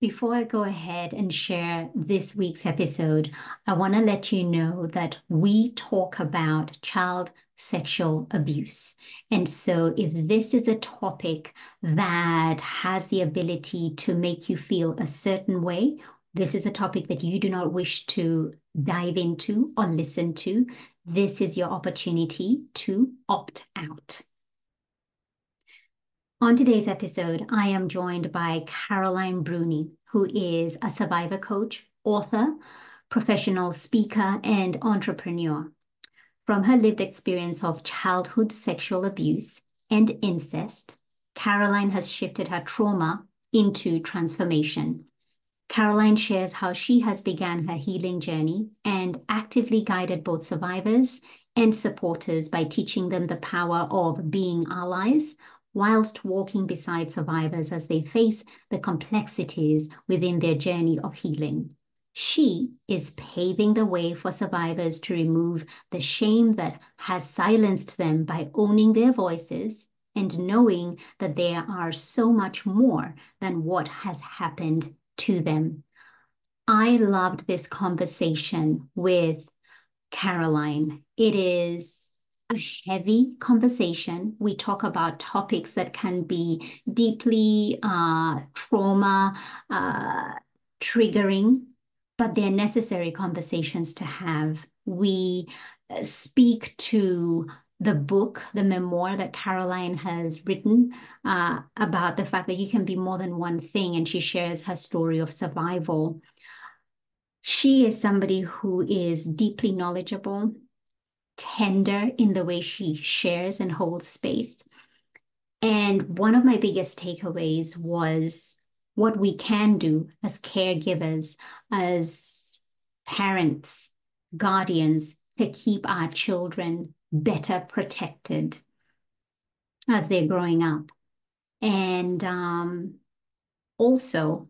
Before I go ahead and share this week's episode, I want to let you know that we talk about child sexual abuse. And so, if this is a topic that has the ability to make you feel a certain way, this is a topic that you do not wish to dive into or listen to, this is your opportunity to opt out. On today's episode, I am joined by Caroline Brunne, who is a survivor coach, author, professional speaker, and entrepreneur. From her lived experience of childhood sexual abuse and incest, Caroline has shifted her trauma into transformation. Caroline shares how she has begun her healing journey and actively guided both survivors and supporters by teaching them the power of being allies whilst walking beside survivors as they face the complexities within their journey of healing. She is paving the way for survivors to remove the shame that has silenced them by owning their voices and knowing that there are so much more than what has happened to them. I loved this conversation with Caroline. It is a heavy conversation. We talk about topics that can be deeply uh, trauma uh, triggering, but they're necessary conversations to have. We uh, speak to the book, the memoir that Caroline has written uh, about the fact that you can be more than one thing, and she shares her story of survival. She is somebody who is deeply knowledgeable tender in the way she shares and holds space. And one of my biggest takeaways was what we can do as caregivers, as parents, guardians, to keep our children better protected as they're growing up. And um, also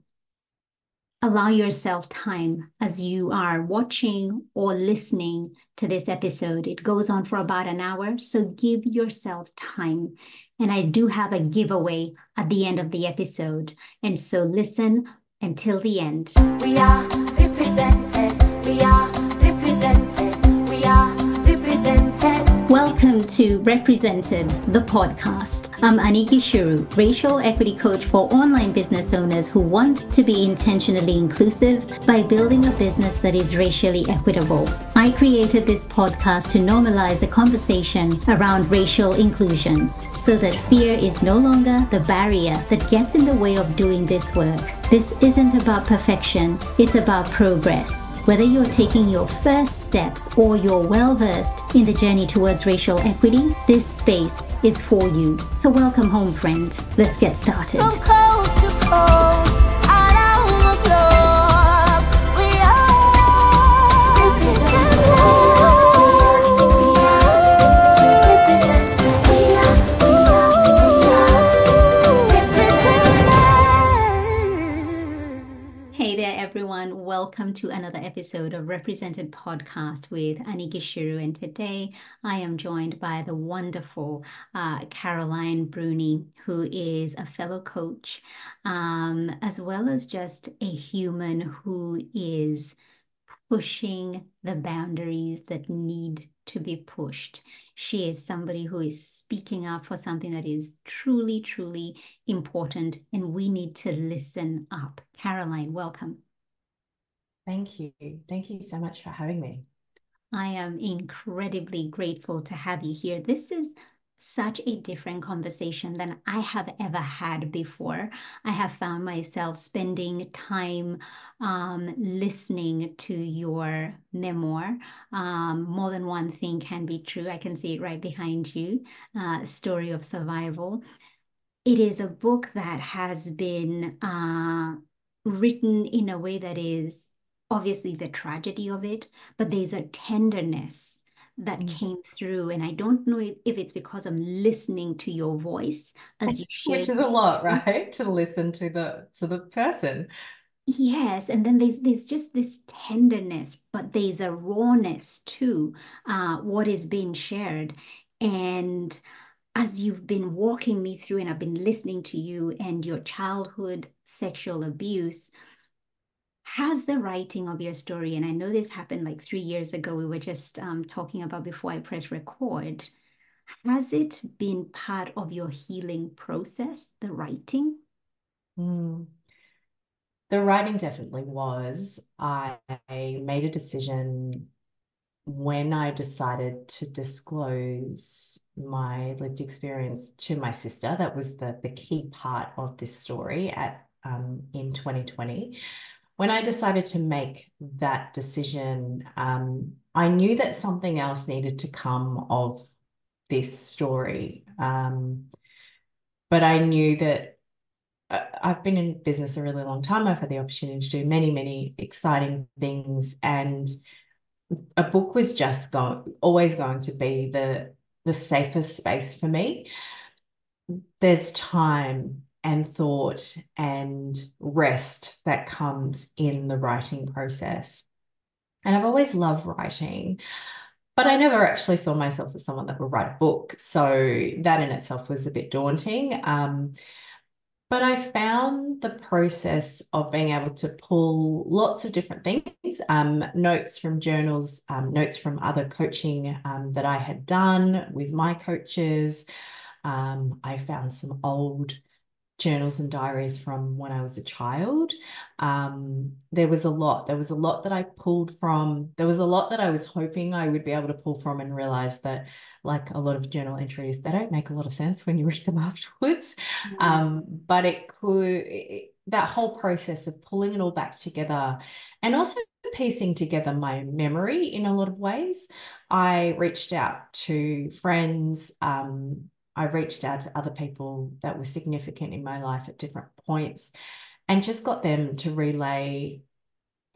allow yourself time as you are watching or listening to this episode. It goes on for about an hour, so give yourself time. And I do have a giveaway at the end of the episode. And so listen until the end. We are represented. We are represented. We are represented. Welcome to Represented, the podcast. I'm Annie Gichuru, racial equity coach for online business owners who want to be intentionally inclusive by building a business that is racially equitable. I created this podcast to normalize a conversation around racial inclusion so that fear is no longer the barrier that gets in the way of doing this work. This isn't about perfection, it's about progress. Whether you're taking your first steps or you're well versed in the journey towards racial equity, this space is for you. So, welcome home, friend. Let's get started. Welcome to another episode of Represented Podcast with Annie Gichuru. And today I am joined by the wonderful uh, Caroline Brunne, who is a fellow coach, um, as well as just a human who is pushing the boundaries that need to be pushed. She is somebody who is speaking up for something that is truly, truly important, and we need to listen up. Caroline, welcome. Thank you. Thank you so much for having me. I am incredibly grateful to have you here. This is such a different conversation than I have ever had before. I have found myself spending time um, listening to your memoir. Um, More Than One Thing Can Be True. I can see it right behind you. Uh, Story of Survival. It is a book that has been uh, written in a way that is obviously the tragedy of it, but there's a tenderness that mm. came through. And I don't know if, it's because I'm listening to your voice as you share. Which is a lot, right? To listen to the to the person. Yes, and then there's there's just this tenderness, but there's a rawness to uh, what is being shared. And as you've been walking me through and I've been listening to you and your childhood sexual abuse, has the writing of your story, and I know this happened like three years ago, we were just um, talking about before I press record, has it been part of your healing process, the writing? Mm. The writing definitely was. I made a decision when I decided to disclose my lived experience to my sister. That was the, the key part of this story at um, in 2020. When I decided to make that decision, um, I knew that something else needed to come of this story. Um, but I knew that uh, I've been in business a really long time. I've had the opportunity to do many, many exciting things, and a book was just going, always going to be the the safest space for me. There's time and thought and rest that comes in the writing process. And I've always loved writing. But I never actually saw myself as someone that would write a book. So that in itself was a bit daunting. Um, but I found the process of being able to pull lots of different things, um, notes from journals, um, notes from other coaching um, that I had done with my coaches. Um, I found some old journals and diaries from when I was a child. Um, there was a lot. There was a lot that I pulled from. There was a lot that I was hoping I would be able to pull from and realize that, like a lot of journal entries, they don't make a lot of sense when you read them afterwards. Mm-hmm. Um, but it could, it, that whole process of pulling it all back together and also piecing together my memory in a lot of ways. I reached out to friends, um, I reached out to other people that were significant in my life at different points and just got them to relay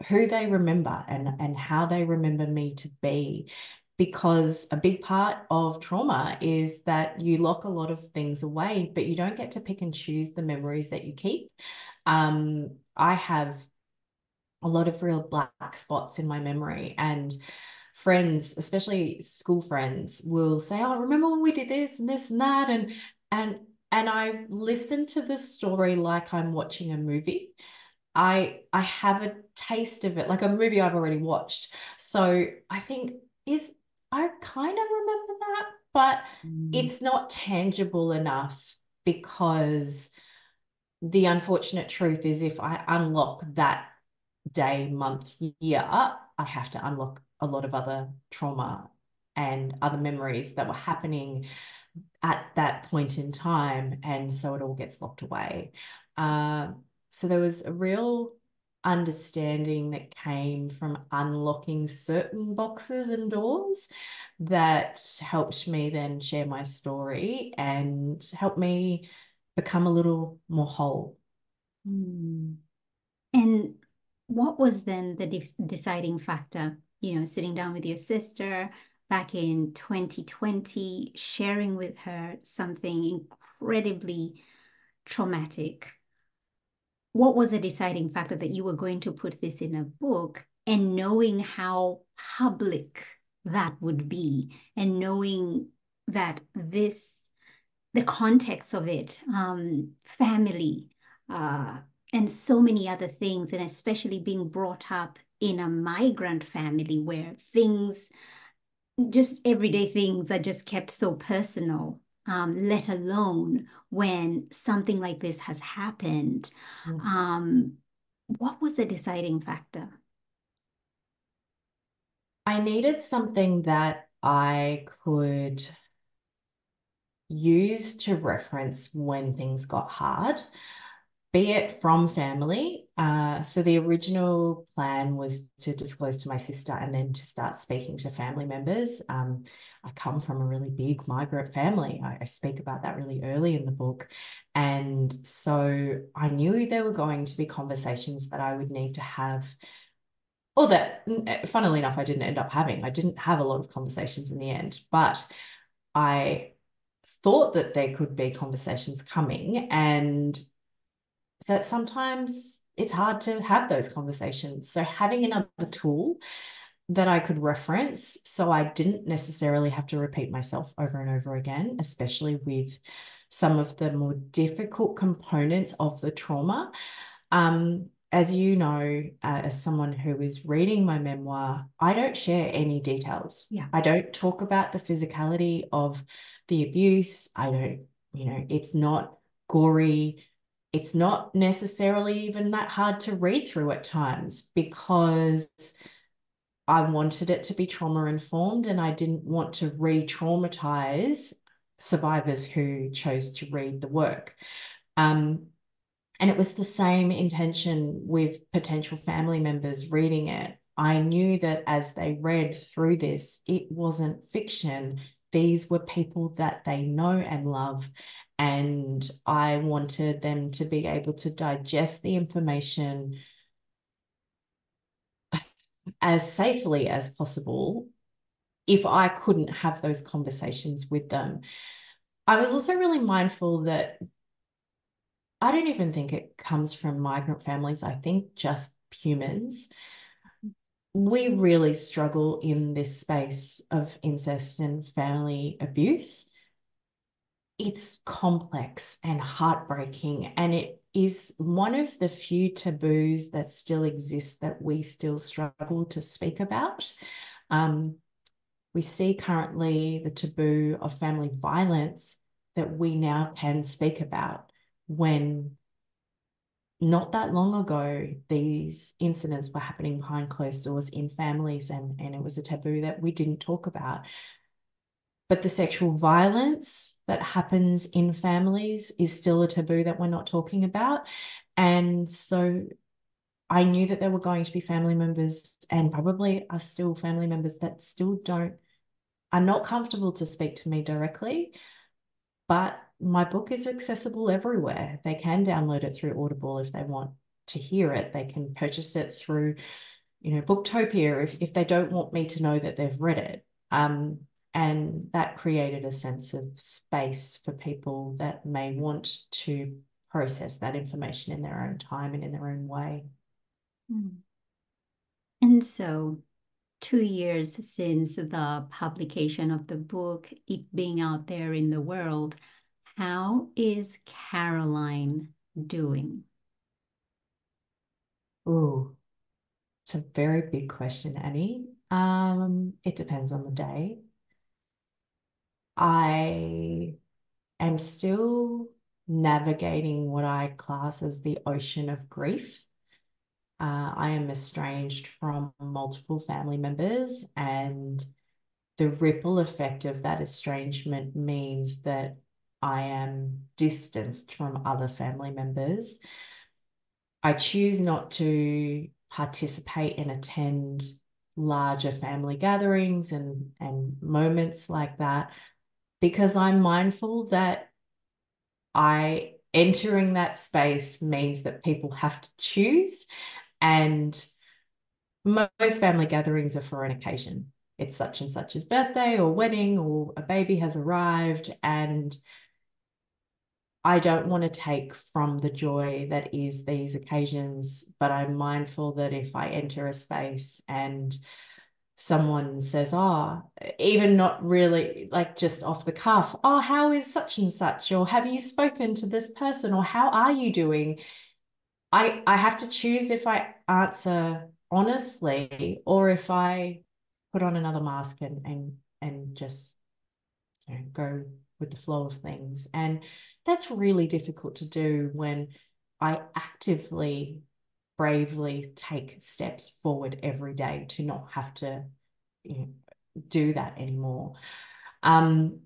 who they remember and, and how they remember me to be. Because a big part of trauma is that you lock a lot of things away, but you don't get to pick and choose the memories that you keep. Um, I have a lot of real black spots in my memory. And friends, especially school friends, will say, "Oh, remember when we did this and this and that?" and and and I listen to the story like I'm watching a movie. I I have a taste of it, like a movie I've already watched. So I think is I kind of remember that, but mm. it's not tangible enough because the unfortunate truth is if I unlock that day, month, year, I have to unlock a lot of other trauma and other memories that were happening at that point in time. And so it all gets locked away. Uh, so there was a real understanding that came from unlocking certain boxes and doors that helped me then share my story and help me become a little more whole. Mm. And what was then the de deciding factor you know, sitting down with your sister back in 2020, sharing with her something incredibly traumatic. What was the deciding factor that you were going to put this in a book and knowing how public that would be and knowing that this, the context of it, um, family, uh, and so many other things, and especially being brought up in a migrant family where things, just everyday things, are just kept so personal, um, let alone when something like this has happened. Mm-hmm. Um, what was the deciding factor? I needed something that I could use to reference when things got hard be it from family. Uh, so the original plan was to disclose to my sister and then to start speaking to family members. Um, I come from a really big migrant family. I, I, speak about that really early in the book. And so I knew there were going to be conversations that I would need to have. Or that, funnily enough, I didn't end up having. I didn't have a lot of conversations in the end, but I thought that there could be conversations coming. And that sometimes it's hard to have those conversations. So having another tool that I could reference. So I didn't necessarily have to repeat myself over and over again, especially with some of the more difficult components of the trauma. Um, as you know, uh, as someone who is reading my memoir, I don't share any details. Yeah. I don't talk about the physicality of the abuse. I don't, you know, it's not gory. It's not necessarily even that hard to read through at times because I wanted it to be trauma informed and I didn't want to re traumatize survivors who chose to read the work. Um, and it was the same intention with potential family members reading it. I knew that as they read through this, it wasn't fiction. These were people that they know and love. And I wanted them to be able to digest the information as safely as possible if I couldn't have those conversations with them. I was also really mindful that I don't even think it comes from migrant families. I think just humans. We really struggle in this space of incest and family abuse. It's complex and heartbreaking, and it is one of the few taboos that still exist that we still struggle to speak about. Um, we see currently the taboo of family violence that we now can speak about when not that long ago, these incidents were happening behind closed doors in families, and, and it was a taboo that we didn't talk about. But the sexual violence that happens in families is still a taboo that we're not talking about. And so I knew that there were going to be family members, and probably are still family members that still don't, are not comfortable to speak to me directly. But my book is accessible everywhere. They can download it through Audible if they want to hear it. They can purchase it through, you know, Booktopia if, if they don't want me to know that they've read it. Um, and that created a sense of space for people that may want to process that information in their own time and in their own way. Hmm. And so, two years since the publication of the book, it being out there in the world, how is Caroline doing? Oh, it's a very big question, Annie. Um, it depends on the day. I am still navigating what I class as the ocean of grief. Uh, I am estranged from multiple family members, and the ripple effect of that estrangement means that I am distanced from other family members. I choose not to participate and attend larger family gatherings and, and moments like that because I'm mindful that I entering that space means that people have to choose. And most family gatherings are for an occasion. It's such and such's birthday or wedding or a baby has arrived. And I don't want to take from the joy that is these occasions, but I'm mindful that if I enter a space and someone says, oh, even not really like just off the cuff, oh, how is such and such? Or have you spoken to this person? Or how are you doing? I, I have to choose if I answer honestly or if I put on another mask and and and just you know, go with the flow of things. And that's really difficult to do when I actively, bravely take steps forward every day to not have to you know, do that anymore. Um,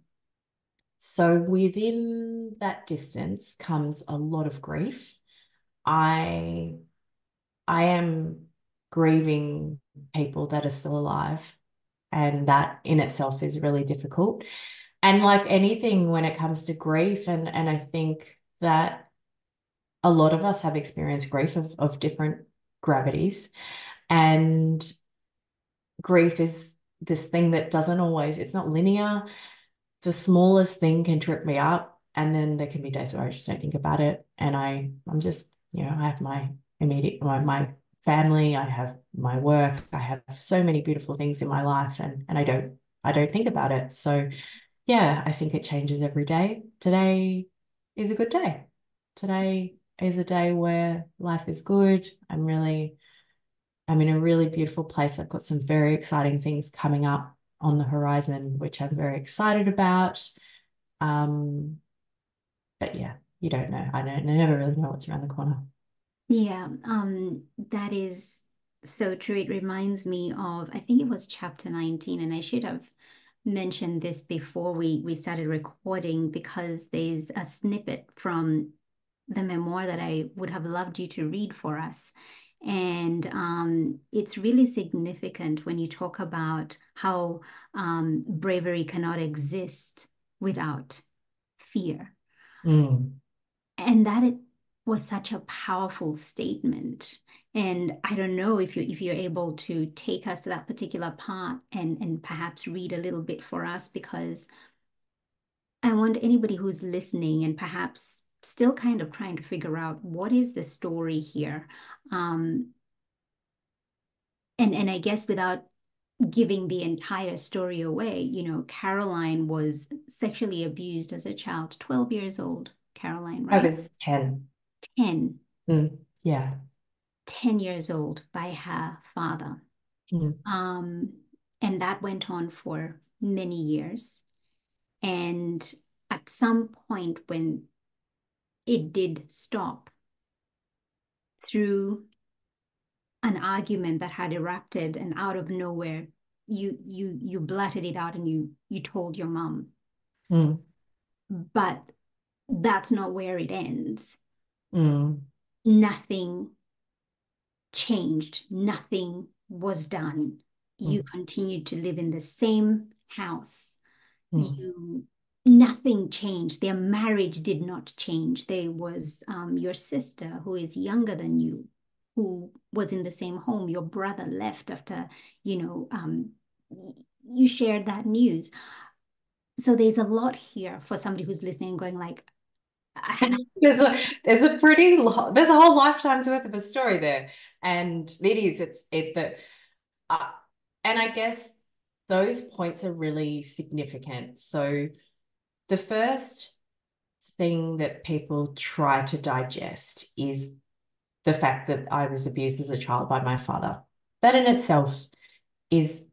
so within that distance comes a lot of grief. I I am grieving people that are still alive, and that in itself is really difficult and like anything when it comes to grief and and i think that a lot of us have experienced grief of, of different gravities and grief is this thing that doesn't always it's not linear the smallest thing can trip me up and then there can be days where i just don't think about it and i i'm just you know i have my immediate my, my family, I have my work, I have so many beautiful things in my life and and I don't I don't think about it. So yeah, I think it changes every day. Today is a good day. Today is a day where life is good. I'm really I'm in a really beautiful place. I've got some very exciting things coming up on the horizon, which I'm very excited about. Um, but yeah, you don't know. I don't I never really know what's around the corner. Yeah, um, that is so true. It reminds me of, I think it was chapter 19, and I should have mentioned this before we we started recording because there's a snippet from the memoir that I would have loved you to read for us. And um, it's really significant when you talk about how um, bravery cannot exist without fear. Mm. And that it was such a powerful statement. And I don't know if you if you're able to take us to that particular part and and perhaps read a little bit for us because I want anybody who's listening and perhaps still kind of trying to figure out what is the story here. Um, and and I guess without giving the entire story away, you know, Caroline was sexually abused as a child, 12 years old, Caroline, right? I was 10. 10. Mm, yeah. 10 years old by her father. Mm. Um, and that went on for many years. And at some point, when it did stop through an argument that had erupted and out of nowhere you you you blurted it out and you you told your mom mm. but that's not where it ends mm. nothing changed nothing was done mm. you continued to live in the same house mm. you nothing changed. Their marriage did not change. There was um, your sister who is younger than you, who was in the same home. Your brother left after, you know, um, you shared that news. So there's a lot here for somebody who's listening and going like, there's a there's a pretty lo- there's a whole lifetime's worth of a story there, and it is it's it that, uh, and I guess those points are really significant. So the first thing that people try to digest is the fact that I was abused as a child by my father. That in itself is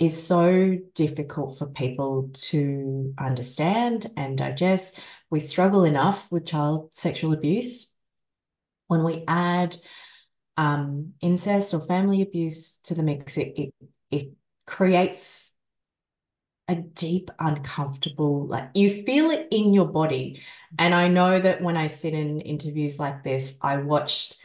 is so difficult for people to understand and digest. We struggle enough with child sexual abuse. When we add um, incest or family abuse to the mix, it, it, it creates a deep uncomfortable like you feel it in your body. And i know that when i sit in interviews like this i watched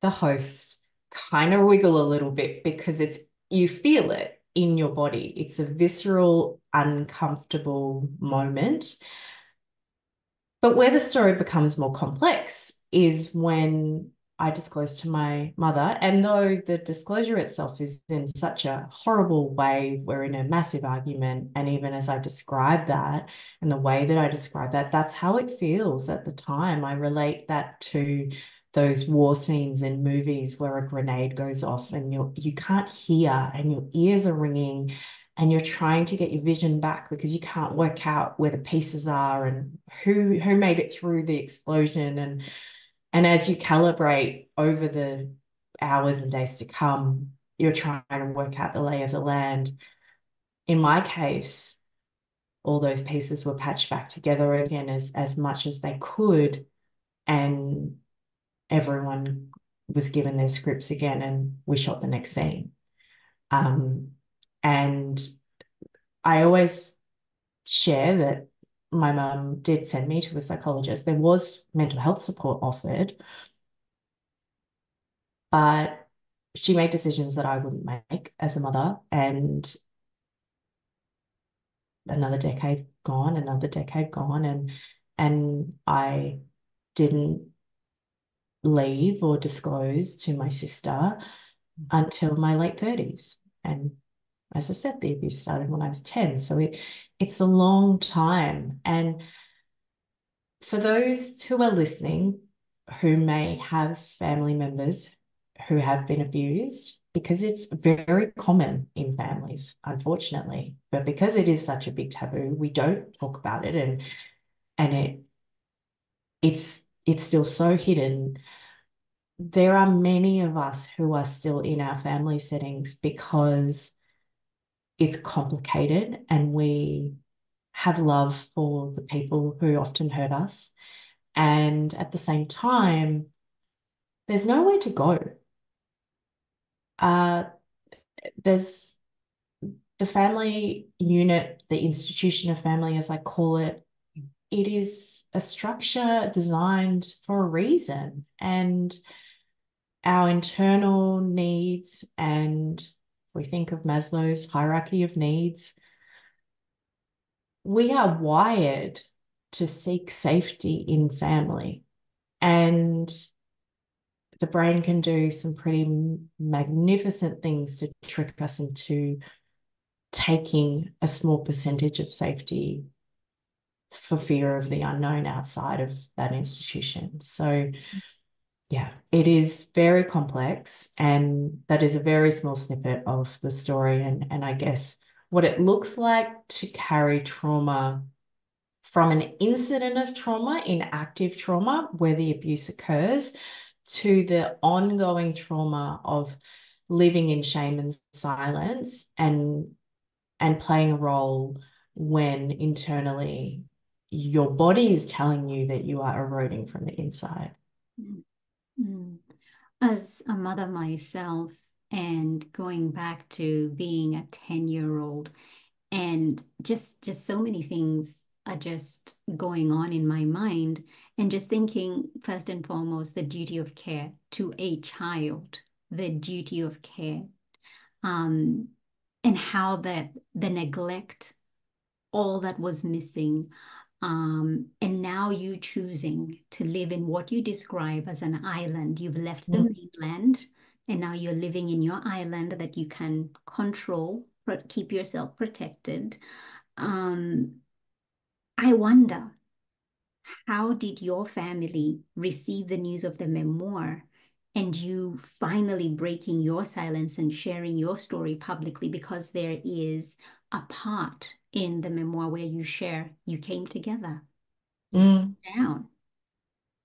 the host kind of wiggle a little bit because it's you feel it in your body. It's a visceral uncomfortable moment. But where the story becomes more complex is when I disclosed to my mother. And though the disclosure itself is in such a horrible way, we're in a massive argument. And even as I describe that and the way that I describe that, that's how it feels at the time. I relate that to those war scenes in movies where a grenade goes off and you you can't hear and your ears are ringing and you're trying to get your vision back because you can't work out where the pieces are and who who made it through the explosion and and as you calibrate over the hours and days to come, you're trying to work out the lay of the land. In my case, all those pieces were patched back together again as, as much as they could. And everyone was given their scripts again, and we shot the next scene. Um, and I always share that my mum did send me to a psychologist. There was mental health support offered, but she made decisions that I wouldn't make as a mother. And another decade gone, another decade gone, and and I didn't leave or disclose to my sister until my late 30s. And as I said, the abuse started when I was 10. So it it's a long time. And for those who are listening who may have family members who have been abused because it's very common in families, unfortunately. But because it is such a big taboo, we don't talk about it and and it it's it's still so hidden. There are many of us who are still in our family settings because it's complicated and we have love for the people who often hurt us. And at the same time, there's nowhere to go. Uh, there's the family unit, the institution of family, as I call it, it is a structure designed for a reason. And our internal needs, and we think of Maslow's hierarchy of needs, we are wired to seek safety in family. And the brain can do some pretty magnificent things to trick us into taking a small percentage of safety for fear of the unknown outside of that institution. So, yeah, it is very complex, and that is a very small snippet of the story. And, and I guess what it looks like to carry trauma from an incident of trauma in active trauma where the abuse occurs to the ongoing trauma of living in shame and silence and and playing a role when internally your body is telling you that you are eroding from the inside. Mm-hmm. Mm-hmm. As a mother myself, and going back to being a 10 year old, and just just so many things are just going on in my mind and just thinking first and foremost the duty of care to a child the duty of care um, and how that the neglect all that was missing um, and now you choosing to live in what you describe as an island. You've left the mm. mainland and now you're living in your island that you can control keep yourself protected. Um, I wonder, how did your family receive the news of the memoir and you finally breaking your silence and sharing your story publicly because there is a part in the memoir where you share you came together, you mm. down,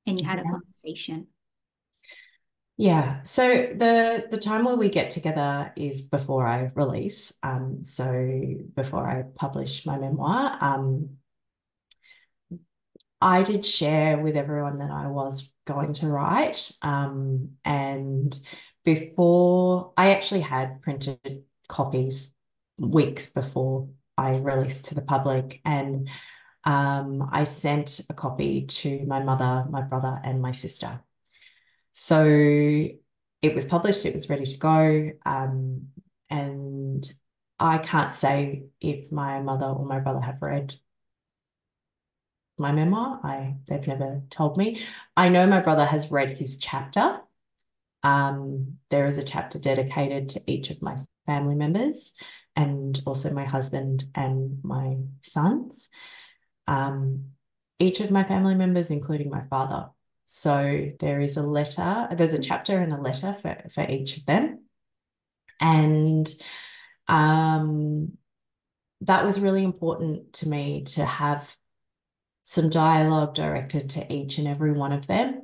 and you had yeah. a conversation. Yeah. So the the time where we get together is before I release. Um, so before I publish my memoir. Um, I did share with everyone that I was going to write. Um, and before I actually had printed copies weeks before I released to the public. And um, I sent a copy to my mother, my brother, and my sister. So it was published, it was ready to go. Um, and I can't say if my mother or my brother have read my memoir. I they've never told me. I know my brother has read his chapter. Um, there is a chapter dedicated to each of my family members and also my husband and my sons. Um, each of my family members, including my father. So there is a letter, there's a chapter and a letter for, for each of them. And um, that was really important to me to have some dialogue directed to each and every one of them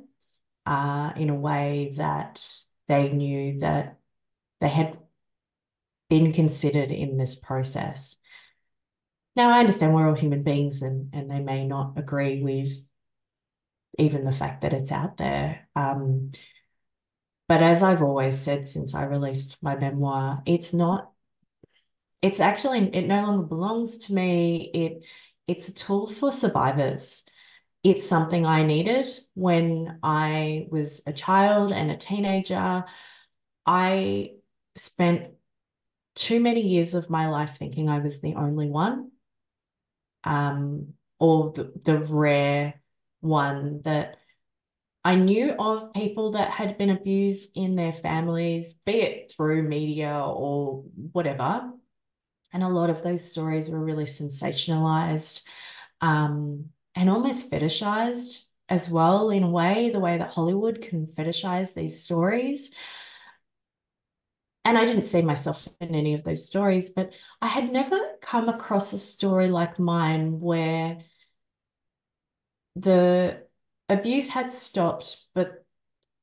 uh, in a way that they knew that they had been considered in this process. Now, I understand we're all human beings and, and they may not agree with even the fact that it's out there. Um, but as I've always said since I released my memoir, it's not, it's actually, it no longer belongs to me. It it's a tool for survivors. It's something I needed when I was a child and a teenager. I spent too many years of my life thinking I was the only one, um, or the, the rare one that I knew of people that had been abused in their families, be it through media or whatever. And a lot of those stories were really sensationalized um, and almost fetishized as well, in a way, the way that Hollywood can fetishize these stories. and I didn't see myself in any of those stories, but I had never come across a story like mine where the abuse had stopped, but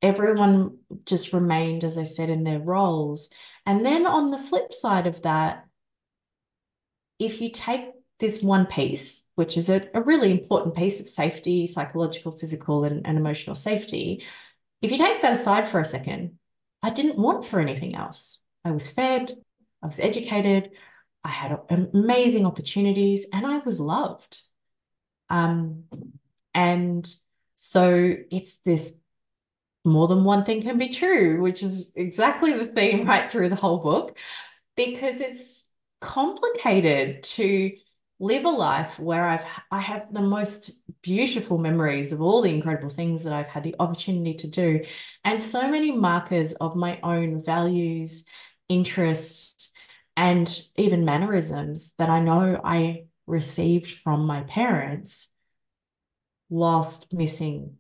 everyone just remained, as I said, in their roles. And then on the flip side of that, if you take this one piece, which is a, a really important piece of safety, psychological, physical, and, and emotional safety, if you take that aside for a second, I didn't want for anything else. I was fed, I was educated, I had amazing opportunities, and I was loved. Um, and so it's this more than one thing can be true, which is exactly the theme right through the whole book, because it's complicated to live a life where I've I have the most beautiful memories of all the incredible things that I've had the opportunity to do and so many markers of my own values, interests and even mannerisms that I know I received from my parents whilst missing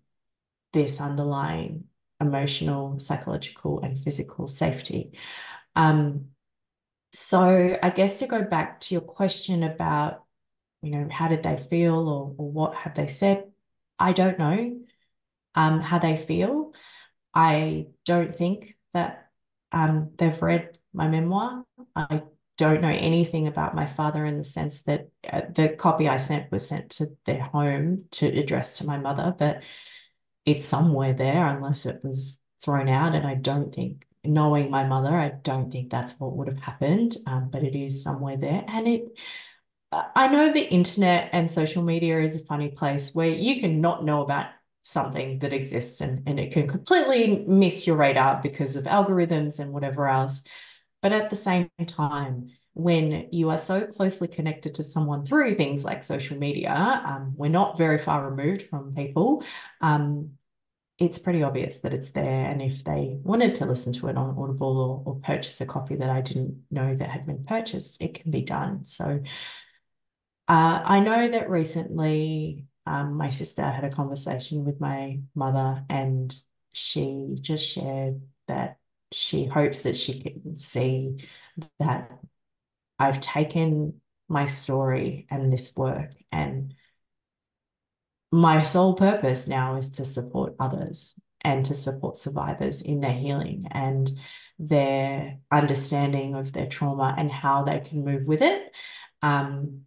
this underlying emotional, psychological and physical safety. Um, so I guess to go back to your question about you know, how did they feel or, or what have they said? I don't know um, how they feel. I don't think that um, they've read my memoir. I don't know anything about my father in the sense that uh, the copy I sent was sent to their home to address to my mother, but it's somewhere there unless it was thrown out. And I don't think, knowing my mother, I don't think that's what would have happened. Um, but it is somewhere there, and it I know the internet and social media is a funny place where you can not know about something that exists and, and it can completely miss your radar because of algorithms and whatever else. But at the same time, when you are so closely connected to someone through things like social media, um, we're not very far removed from people. Um, it's pretty obvious that it's there. And if they wanted to listen to it on Audible or, or purchase a copy that I didn't know that had been purchased, it can be done. So uh, I know that recently um, my sister had a conversation with my mother, and she just shared that she hopes that she can see that I've taken my story and this work and my sole purpose now is to support others and to support survivors in their healing and their understanding of their trauma and how they can move with it. Um,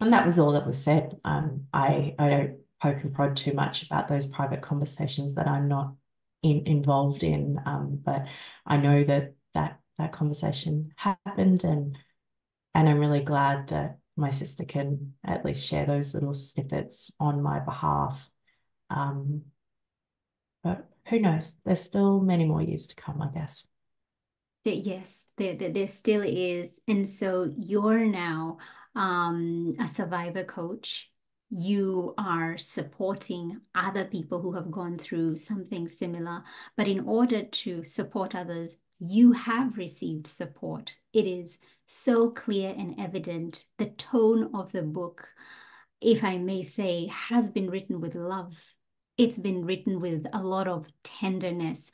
and that was all that was said. Um, I, I don't poke and prod too much about those private conversations that I'm not in, involved in. Um, but I know that that that conversation happened, and and I'm really glad that my sister can at least share those little snippets on my behalf. Um, but who knows? There's still many more years to come, I guess. Yes, there, there, there still is. And so you're now um, a survivor coach, you are supporting other people who have gone through something similar. But in order to support others, you have received support. It is so clear and evident. The tone of the book, if I may say, has been written with love. It's been written with a lot of tenderness.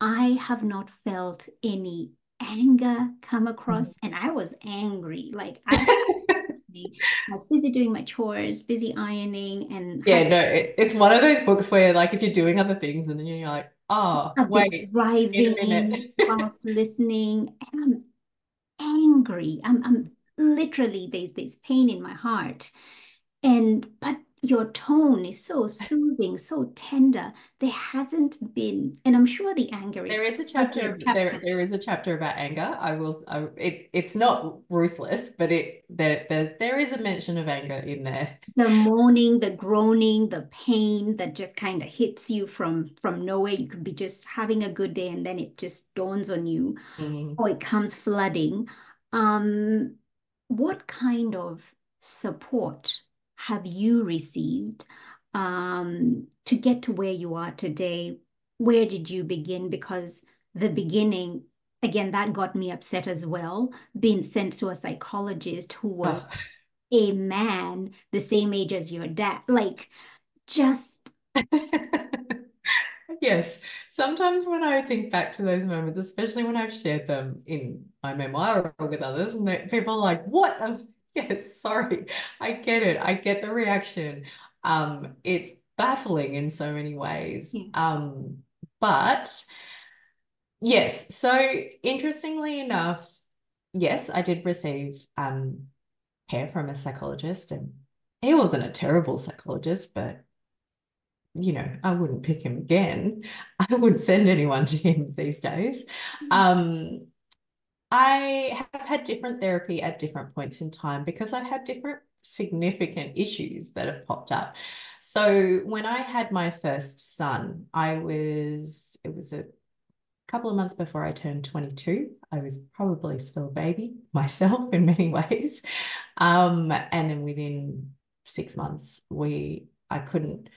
I have not felt any anger come across, mm-hmm. and I was angry. Like I I was busy doing my chores, busy ironing, and yeah, no, it, it's one of those books where like if you're doing other things and then you're like, oh, wait, driving whilst listening, and I'm angry. I'm, I'm literally there's this pain in my heart, and but your tone is so soothing, so tender. There hasn't been, and I'm sure the anger is. There is a chapter. chapter. There, there is a chapter about anger. I will. I, it, it's not ruthless, but it there, there there is a mention of anger in there. The moaning, the groaning, the pain that just kind of hits you from from nowhere. You could be just having a good day, and then it just dawns on you, mm. or it comes flooding. Um, what kind of support have you received um, to get to where you are today? Where did you begin? Because the beginning, again, that got me upset as well, being sent to a psychologist who was oh. a man the same age as your dad. Like, just. Yes. Sometimes when I think back to those moments, especially when I've shared them in my memoir or with others, and people are like, what? yes, sorry. I get it. I get the reaction. Um, it's baffling in so many ways. Yes. Um, but yes, so interestingly enough, yes, I did receive um care from a psychologist, and he wasn't a terrible psychologist, but you know, I wouldn't pick him again. I wouldn't send anyone to him these days. Mm-hmm. Um, I have had different therapy at different points in time because I've had different significant issues that have popped up. So when I had my first son, I was, it was a couple of months before I turned 22. I was probably still a baby myself in many ways. Um, and then within six months, we, I couldn't,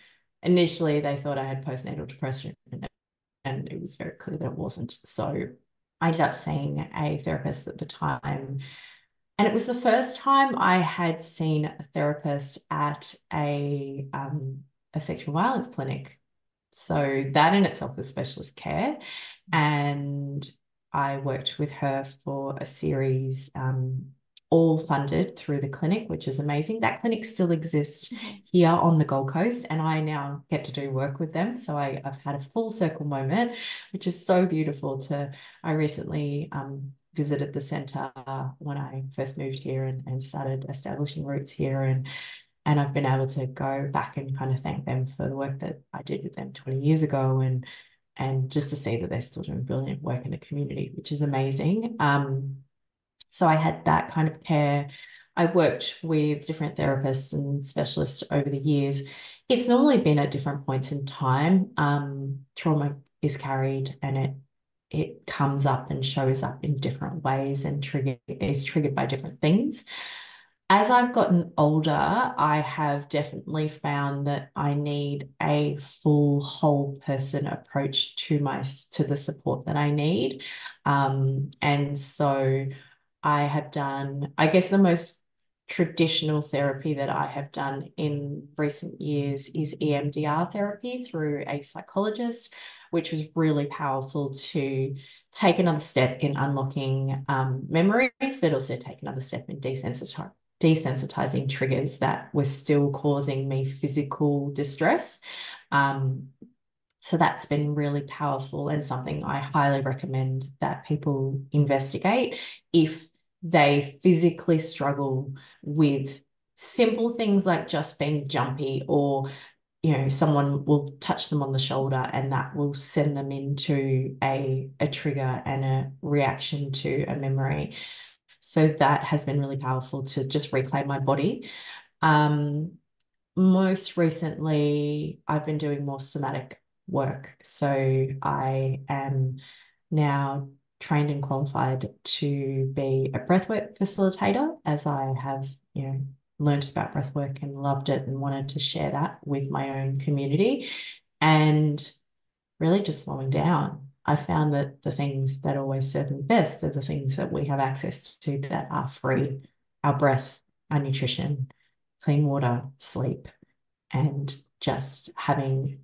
initially they thought I had postnatal depression and it was very clear that it wasn't. So I ended up seeing a therapist at the time. And it was the first time I had seen a therapist at a, um, a sexual violence clinic. So that in itself was specialist care. And I worked with her for a series um, all funded through the clinic, which is amazing. That clinic still exists mm-hmm. here on the Gold Coast, and I now get to do work with them. So I, have had a full circle moment, which is so beautiful. To I recently um, visited the centre when I first moved here and, and started establishing roots here, and and I've been able to go back and kind of thank them for the work that I did with them 20 years ago, and and just to see that they're still doing brilliant work in the community, which is amazing. Um, so I had that kind of care. I worked with different therapists and specialists over the years. It's normally been at different points in time. Um, trauma is carried and it it comes up and shows up in different ways and trigger is triggered by different things. As I've gotten older, I have definitely found that I need a full whole person approach to my to the support that I need. Um, and so I have done, I guess the most traditional therapy that I have done in recent years is EMDR therapy through a psychologist, which was really powerful to take another step in unlocking um, memories, but also take another step in desensitizing desensitizing triggers that were still causing me physical distress. Um, so that's been really powerful and something I highly recommend that people investigate if they physically struggle with simple things like just being jumpy or you know someone will touch them on the shoulder and that will send them into a a trigger and a reaction to a memory. So that has been really powerful to just reclaim my body. Um, most recently i've been doing more somatic work. So i am now trained and qualified to be a breathwork facilitator as I have, you know, learned about breathwork and loved it and wanted to share that with my own community and really just slowing down. I found that the things that always serve me best are the things that we have access to that are free our breath, our nutrition, clean water, sleep, and just having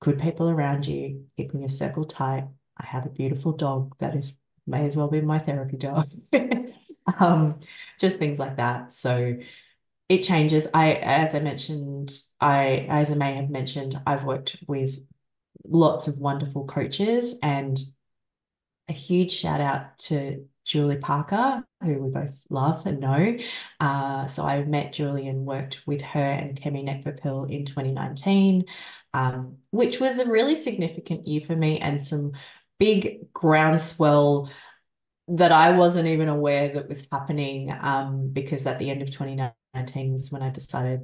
good people around you, keeping your circle tight, I have a beautiful dog that is may as well be my therapy dog. um, just things like that. So it changes. I, as I mentioned, I, as I may have mentioned, I've worked with lots of wonderful coaches and a huge shout out to Julie Parker, who we both love and know. Uh, so I met Julie and worked with her and Kemi Nekvapil in 2019, um, which was a really significant year for me and some big groundswell that I wasn't even aware that was happening um, because at the end of 2019 was when I decided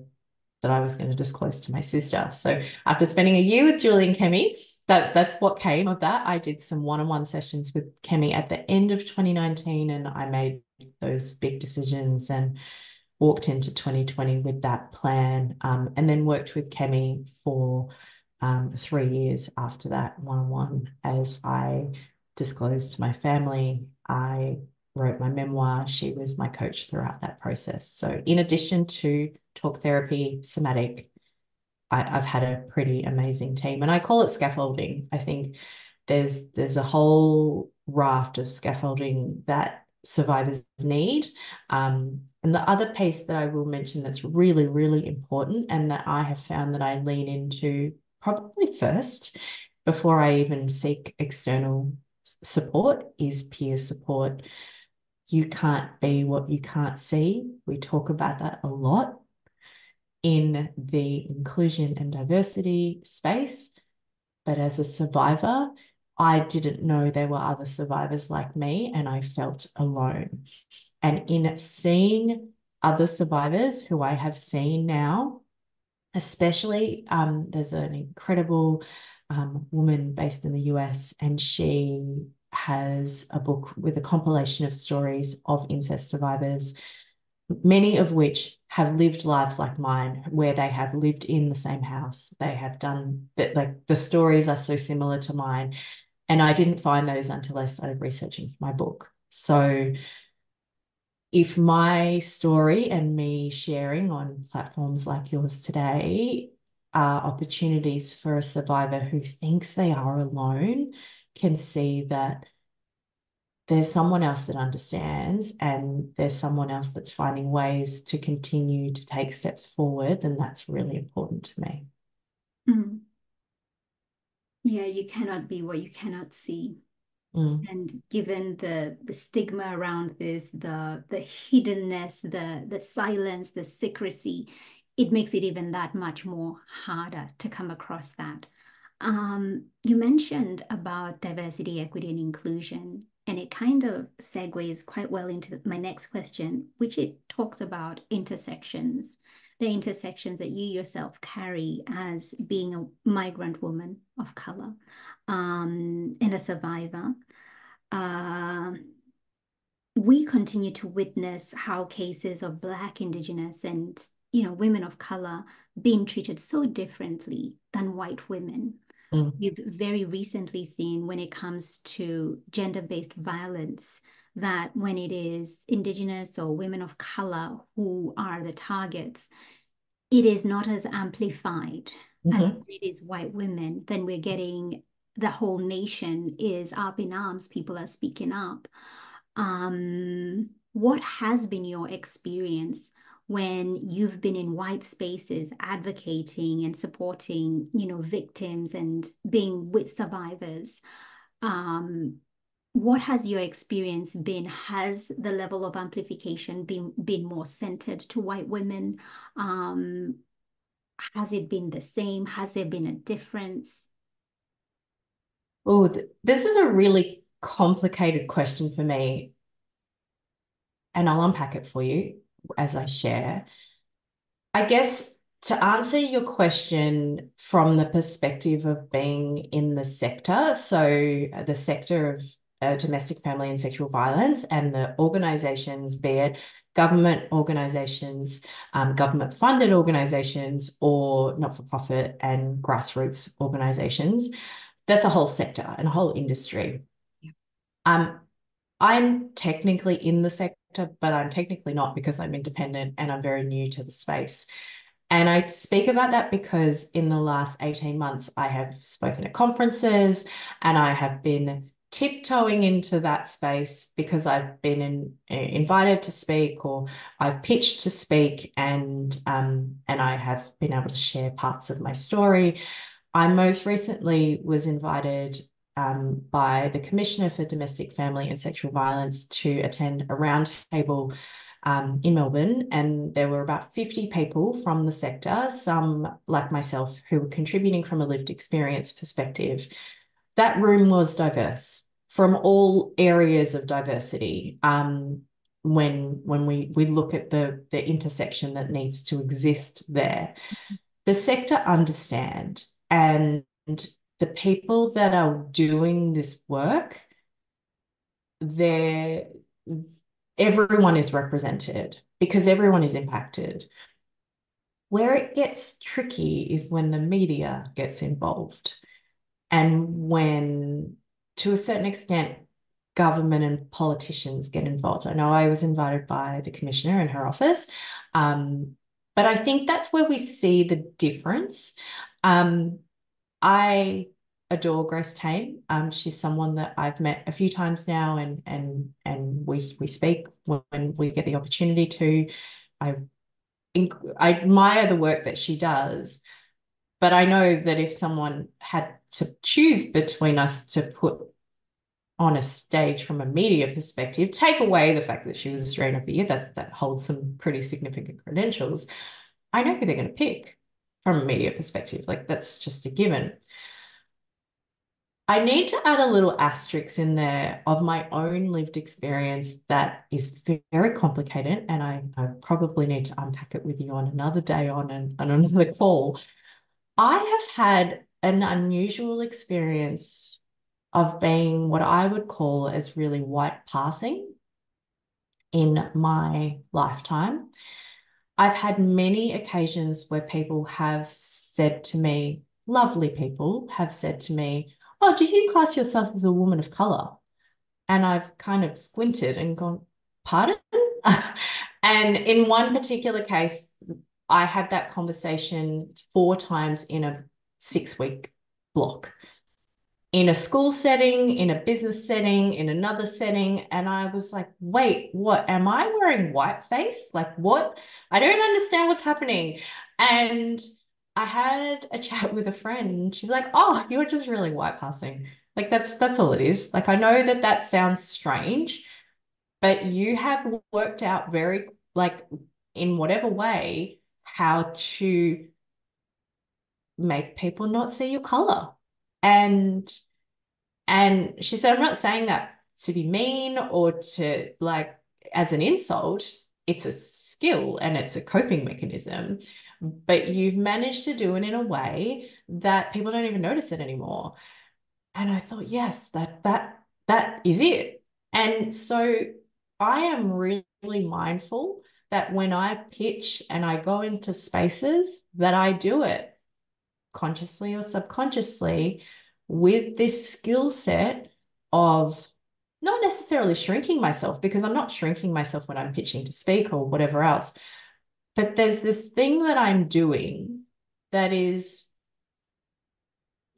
that I was going to disclose to my sister. So after spending a year with Julie and Kemi, that that's what came of that. I did some one-on-one sessions with Kemi at the end of 2019 and I made those big decisions and walked into 2020 with that plan um, and then worked with Kemi for um, three years after that one on one as I disclosed to my family. I wrote my memoir. She was my coach throughout that process. So, in addition to talk therapy, somatic, I, have had a pretty amazing team, and I call it scaffolding. I think there's there's a whole raft of scaffolding that survivors need. Um, and the other piece that I will mention that's really, really important and that I have found that I lean into probably first before I even seek external support is peer support. You can't be what you can't see. We talk about that a lot in the inclusion and diversity space. But as a survivor, I didn't know there were other survivors like me, and I felt alone. And in seeing other survivors who I have seen now, especially um, there's an incredible um, woman based in the US, and she has a book with a compilation of stories of incest survivors, many of which have lived lives like mine, where they have lived in the same house. They have done that, like the stories are so similar to mine. And I didn't find those until I started researching for my book. So if my story and me sharing on platforms like yours today are opportunities for a survivor who thinks they are alone, can see that there's someone else that understands and there's someone else that's finding ways to continue to take steps forward, then that's really important to me. Mm. Yeah, you cannot be what you cannot see. Mm. And given the the stigma around this, the the hiddenness, the the silence, the secrecy, it makes it even that much more harder to come across that. Um, you mentioned about diversity, equity, and inclusion, and it kind of segues quite well into my next question, which it talks about intersections the intersections that you yourself carry as being a migrant woman of color um, and a survivor. Uh, we continue to witness how cases of Black, Indigenous, and you know women of color being treated so differently than white women. Mm. We've very recently seen when it comes to gender-based violence that when it is Indigenous or women of color who are the targets, it is not as amplified mm-hmm. as when it is white women. Then we're getting the whole nation is up in arms, people are speaking up. Um, what has been your experience when you've been in white spaces advocating and supporting you know victims and being with survivors um, what has your experience been? Has the level of amplification been been more centered to white women? Um, has it been the same? Has there been a difference? Oh, th this is a really complicated question for me. And I'll unpack it for you as I share. I guess to answer your question from the perspective of being in the sector, so the sector of uh, domestic family and sexual violence and the organizations, be it government organizations, um, government funded organizations, or not for profit and grassroots organizations. That's a whole sector and a whole industry. Yeah. Um, I'm technically in the sector, but I'm technically not because I'm independent and I'm very new to the space. And I speak about that because in the last 18 months, I have spoken at conferences and I have been tiptoeing into that space because I've been in, invited to speak or I've pitched to speak and um, and I have been able to share parts of my story. I most recently was invited um, by the Commissioner for Domestic Family and Sexual Violence to attend a roundtable um, in Melbourne, and there were about 50 people from the sector, some like myself, who were contributing from a lived experience perspective. That room was diverse from all areas of diversity. Um, when when we we look at the the intersection that needs to exist there, the sector understand and the people that are doing this work, they everyone is represented because everyone is impacted. Where it gets tricky is when the media gets involved and when, to a certain extent, government and politicians get involved. I know I was invited by the commissioner in her office. Um, but I think that's where we see the difference. Um, I adore Grace Tame. Um, she's someone that I've met a few times now, and and and we we speak when we get the opportunity to. I I admire the work that she does, but I know that if someone had to choose between us to put on a stage from a media perspective, take away the fact that she was Australian of the Year, that's that holds some pretty significant credentials. I know who they're going to pick from a media perspective. Like that's just a given. I need to add a little asterisk in there of my own lived experience that is very complicated, and I, I probably need to unpack it with you on another day on an, on another call. I have had an unusual experience of being what I would call as really white passing in my lifetime. I've had many occasions where people have said to me, lovely people have said to me, Oh, do you class yourself as a woman of color? And I've kind of squinted and gone, Pardon? and in one particular case, I had that conversation four times in a six week block in a school setting, in a business setting, in another setting. And I was like, wait, what? Am I wearing white face? Like, what? I don't understand what's happening. And I had a chat with a friend. She's like, oh, you're just really white passing. Like, that's that's all it is. Like, I know that that sounds strange, but you have worked out very, like, in whatever way, how to make people not see your color. And and she said, I'm not saying that to be mean or to like as an insult. It's a skill and it's a coping mechanism, but you've managed to do it in a way that people don't even notice it anymore. And I thought, yes, that that that is it. And so I am really mindful that when I pitch and I go into spaces that I do it consciously or subconsciously with this skill set of not necessarily shrinking myself because I'm not shrinking myself when I'm pitching to speak or whatever else. But there's this thing that I'm doing that is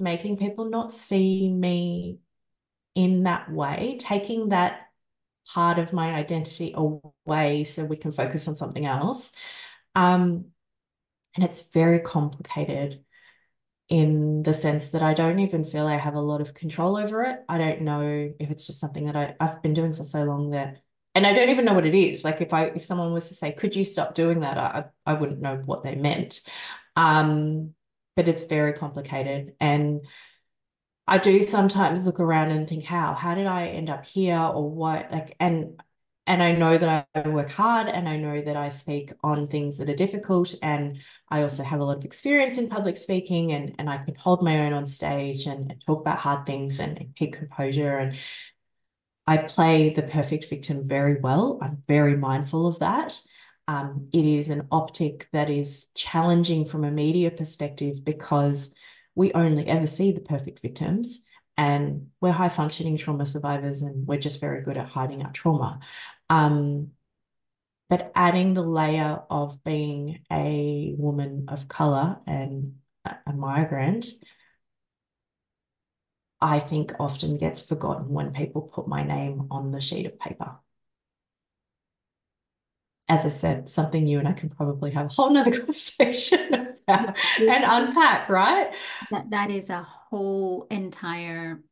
making people not see me in that way, taking that part of my identity away so we can focus on something else. Um, and it's very complicated in the sense that I don't even feel I have a lot of control over it. I don't know if it's just something that I, I've been doing for so long that and I don't even know what it is. Like if I if someone was to say, could you stop doing that? I I wouldn't know what they meant. Um, but it's very complicated. And I do sometimes look around and think, how? How did I end up here? Or what? Like, and and I know that I work hard and I know that I speak on things that are difficult. And I also have a lot of experience in public speaking and, and I can hold my own on stage and, and talk about hard things and, and keep composure. And I play the perfect victim very well. I'm very mindful of that. Um, it is an optic that is challenging from a media perspective because we only ever see the perfect victims and we're high functioning trauma survivors and we're just very good at hiding our trauma. Um, but adding the layer of being a woman of color and a migrant, I think often gets forgotten when people put my name on the sheet of paper. As I said, something you and I can probably have a whole nother conversation and unpack, right? That that is a whole entire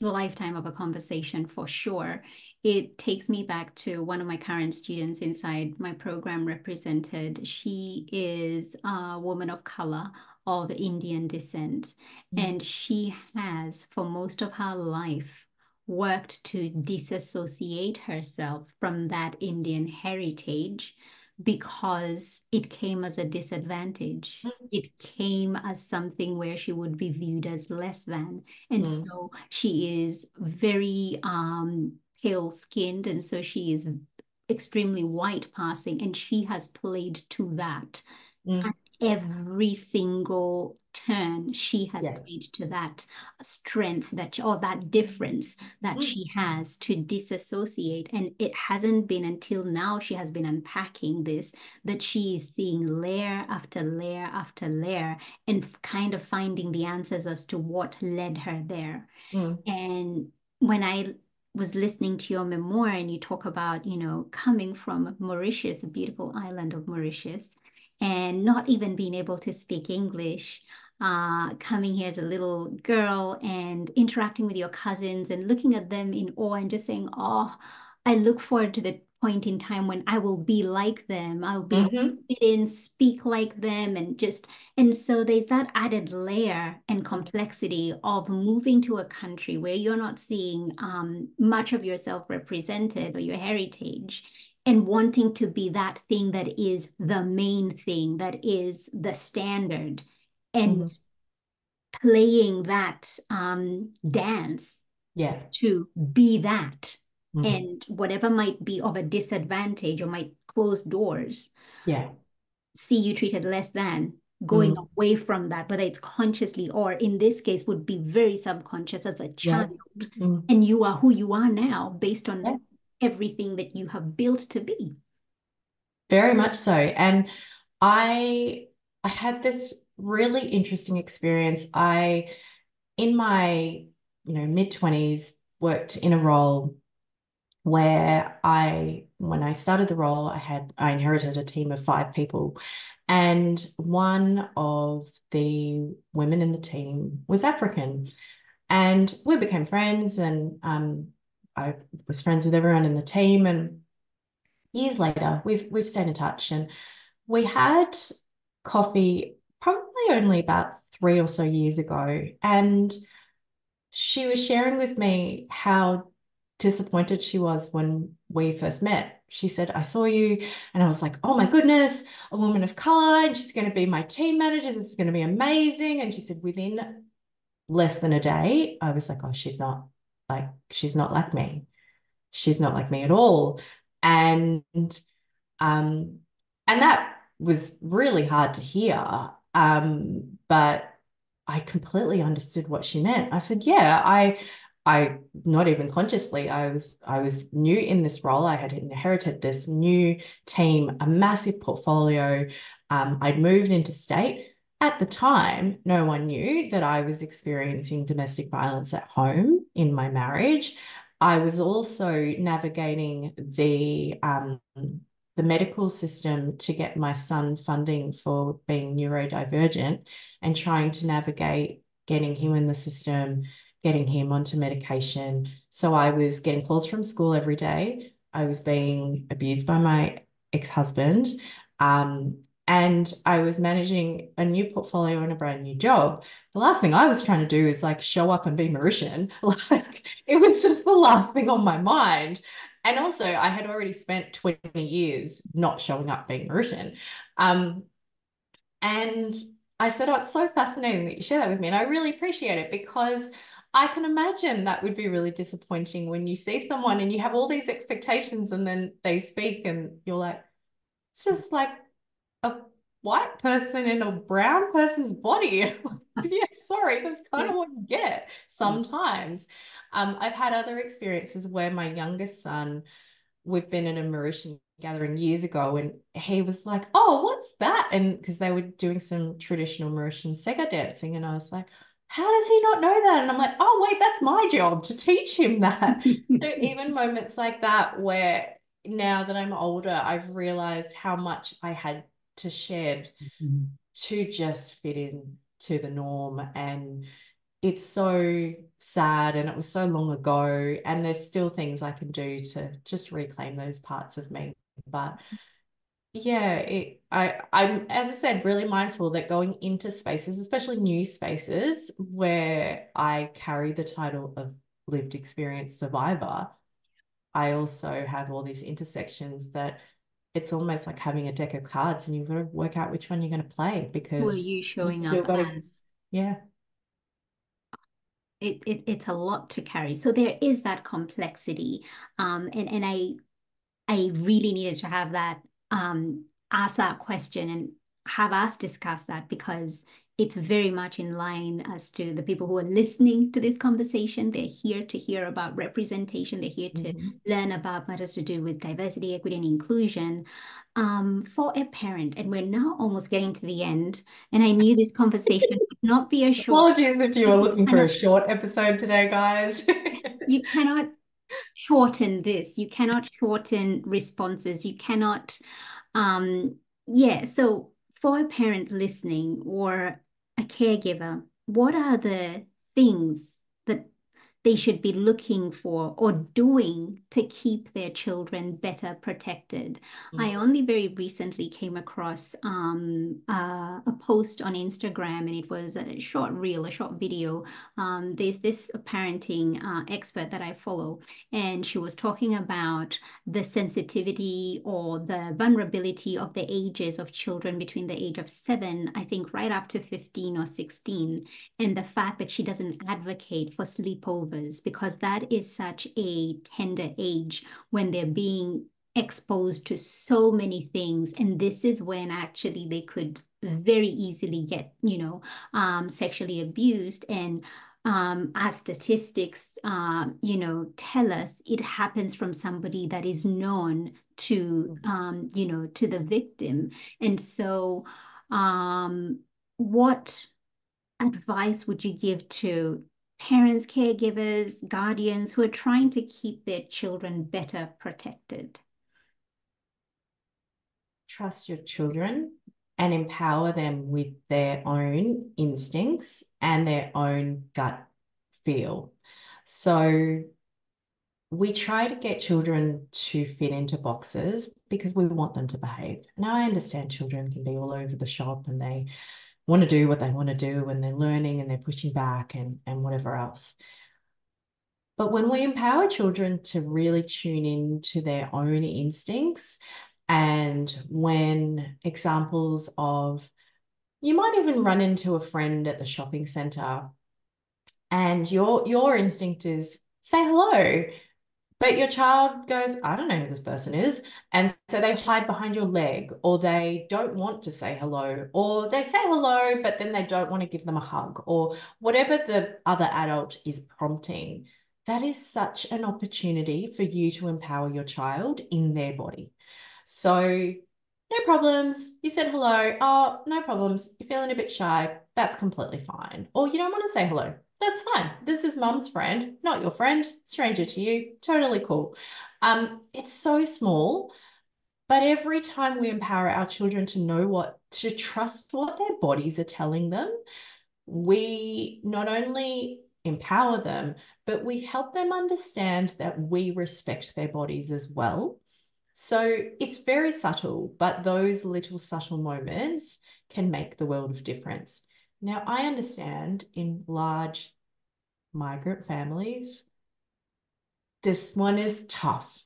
lifetime of a conversation for sure. It takes me back to one of my current students inside my program represented. She is a woman of color of Indian descent, mm. and she has, for most of her life, worked to disassociate herself from that Indian heritage because it came as a disadvantage. Mm. It came as something where she would be viewed as less than. And mm. so she is very um, pale skinned. And so she is extremely white passing. And she has played to that. Mm. Every single turn she has Yeah. played to that strength that or that difference that Mm. she has to disassociate and it hasn't been until now she has been unpacking this that she is seeing layer after layer after layer and kind of finding the answers as to what led her there Mm. and when I was listening to your memoir and you talk about, you know, coming from Mauritius, a beautiful island of Mauritius, and not even being able to speak English, uh, coming here as a little girl and interacting with your cousins and looking at them in awe and just saying, oh, I look forward to the point in time when I will be like them. I'll be able to Mhm. fit in, speak like them, and just, and so there's that added layer and complexity of moving to a country where you're not seeing um, much of yourself represented or your heritage and wanting to be that thing that is the main thing, that is the standard, and Mhm. playing that um, dance Yeah. to be that. Mhm. And whatever might be of a disadvantage or might close doors, Yeah. see you treated less than, going Mm. away from that, whether it's consciously or in this case would be very subconscious as a Yeah. child. Mm. And you are who you are now based on Yeah. Everything that you have built to be. Very much so. And I I had this really interesting experience. I in my, you know, mid-20s worked in a role where I when I started the role, I had I inherited a team of five people. And one of the women in the team was African. And we became friends and um, I was friends with everyone in the team. And years later, we've we've stayed in touch and we had coffee probably only about three or so years ago. And she was sharing with me how disappointed she was when we first met. She said, I saw you, and I was like, oh my goodness, a woman of color, and she's going to be my team manager. This is going to be amazing. And she said, within less than a day, I was like, oh, she's not like, she's not like me. She's not like me at all. And um, and that was really hard to hear. Um, but I completely understood what she meant. I said, yeah, I I not even consciously, I was I was new in this role. I had inherited this new team, a massive portfolio. Um, I'd moved into state. At the time, no one knew that I was experiencing domestic violence at home in my marriage. I was also navigating the um, the medical system to get my son funding for being neurodivergent and trying to navigate getting him in the system, getting him onto medication. So I was getting calls from school every day. I was being abused by my ex-husband. Um, and I was managing a new portfolio and a brand new job. The last thing I was trying to do is like show up and be Mauritian. Like it was just the last thing on my mind. And also, I had already spent 20 years not showing up being Mauritian. Um, and I said, Oh, it's so fascinating that you share that with me. And I really appreciate it because I can imagine that would be really disappointing when you see someone and you have all these expectations and then they speak and you're like, it's just like white person in a brown person's body. yeah, sorry, that's kind of what you get sometimes. Um, I've had other experiences where my youngest son, we've been in a Mauritian gathering years ago, and he was like, "Oh, what's that?" And because they were doing some traditional Mauritian Sega dancing, and I was like, "How does he not know that?" And I'm like, "Oh, wait, that's my job to teach him that." so even moments like that, where now that I'm older, I've realized how much I had to shed Mhm. to just fit in to the norm and it's so sad and it was so long ago and there's still things I can do to just reclaim those parts of me but yeah it I I'm as I said really mindful that going into spaces especially new spaces where I carry the title of lived experience survivor I also have all these intersections that it's almost like having a deck of cards and you've got to work out which one you're going to play Who are because you showing up to as? yeah It, it it's a lot to carry. So there is that complexity. Um, and, and I I really needed to have that um ask that question and have us discuss that because it's very much in line as to the people who are listening to this conversation. They're here to hear about representation. They're here to mm-hmm. learn about matters to do with diversity, equity, and inclusion. Um, for a parent, and we're now almost getting to the end. And I knew this conversation would not be a short. Apologies if you were looking for a short episode today, guys. you cannot shorten this. You cannot shorten responses. You cannot. Um, yeah. So for a parent listening or a caregiver, what are the things they should be looking for or doing to keep their children better protected. Mm-hmm. I only very recently came across um, uh, a post on Instagram, and it was a short reel, a short video. Um, there's this parenting uh, expert that I follow, and she was talking about the sensitivity or the vulnerability of the ages of children between the age of seven, I think, right up to 15 or 16, and the fact that she doesn't advocate for sleepover because that is such a tender age when they're being exposed to so many things. And this is when actually they could very easily get you know um, sexually abused. And um, as statistics, uh, you know, tell us, it happens from somebody that is known to, um, you know, to the victim. And so, um, what advice would you give to parents, caregivers, guardians who are trying to keep their children better protected? Trust your children and empower them with their own instincts and their own gut feel. So we try to get children to fit into boxes because we want them to behave. Now I understand children can be all over the shop and they want to do what they want to do and they're learning and they're pushing back and, and whatever else. But when we empower children to really tune in to their own instincts, and when examples of, you might even run into a friend at the shopping center, and your your instinct is say hello but your child goes, I don't know who this person is. And so they hide behind your leg, or they don't want to say hello, or they say hello, but then they don't want to give them a hug, or whatever the other adult is prompting. That is such an opportunity for you to empower your child in their body. So, no problems. You said hello. Oh, no problems. You're feeling a bit shy. That's completely fine. Or you don't want to say hello that's fine. This is mum's friend, not your friend, stranger to you, totally cool. Um, it's so small, but every time we empower our children to know what, to trust what their bodies are telling them, we not only empower them, but we help them understand that we respect their bodies as well. So it's very subtle, but those little subtle moments can make the world of difference. Now, I understand in large migrant families, this one is tough.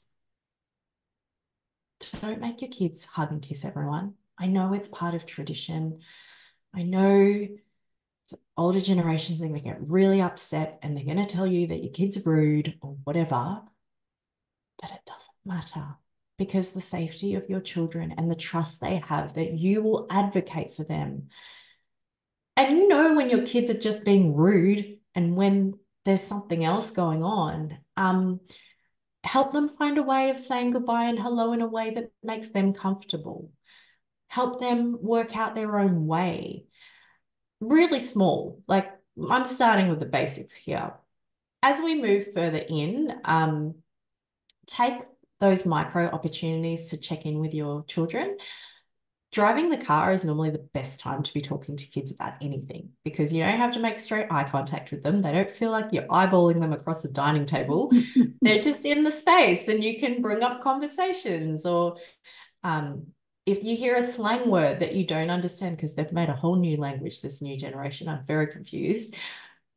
Don't make your kids hug and kiss everyone. I know it's part of tradition. I know older generations are going to get really upset and they're going to tell you that your kids are rude or whatever, but it doesn't matter because the safety of your children and the trust they have that you will advocate for them and you know when your kids are just being rude and when there's something else going on, um, help them find a way of saying goodbye and hello in a way that makes them comfortable. Help them work out their own way. Really small, like I'm starting with the basics here. As we move further in, um, take those micro opportunities to check in with your children driving the car is normally the best time to be talking to kids about anything because you don't have to make straight eye contact with them. They don't feel like you're eyeballing them across the dining table. They're just in the space and you can bring up conversations or um, if you hear a slang word that you don't understand because they've made a whole new language this new generation i'm very confused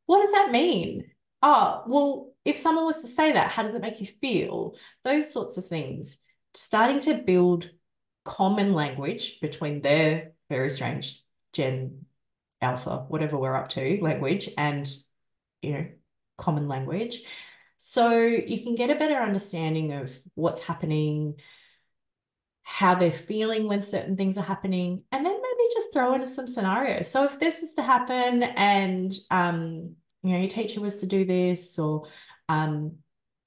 what does that mean oh well if someone was to say that how does it make you feel those sorts of things starting to build common language between their very strange Gen Alpha, whatever we're up to, language and you know common language. So you can get a better understanding of what's happening, how they're feeling when certain things are happening, and then maybe just throw in some scenarios. So if this was to happen and um, you know, your teacher was to do this, or um,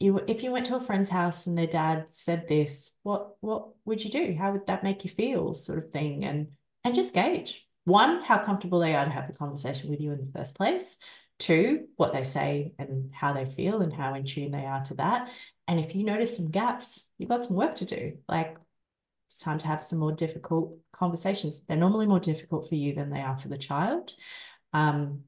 you if you went to a friend's house and their dad said this, what what would you do? How would that make you feel, sort of thing? And and just gauge one, how comfortable they are to have the conversation with you in the first place. Two, what they say and how they feel and how in tune they are to that. And if you notice some gaps, you've got some work to do. Like it's time to have some more difficult conversations. They're normally more difficult for you than they are for the child. Um,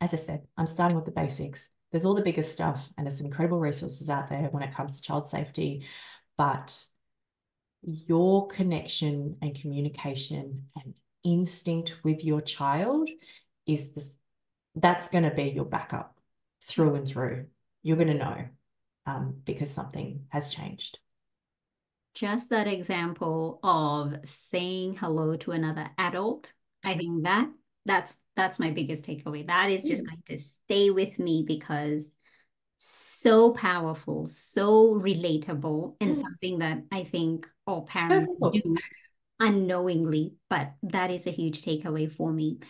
as I said, I'm starting with the basics. There's all the biggest stuff, and there's some incredible resources out there when it comes to child safety. But your connection and communication and instinct with your child is this that's going to be your backup through and through. You're going to know um, because something has changed. Just that example of saying hello to another adult, I think that that's that's my biggest takeaway. That is just mm. going to stay with me because so powerful, so relatable, and mm. something that I think all parents do unknowingly, but that is a huge takeaway for me.